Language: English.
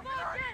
Come on,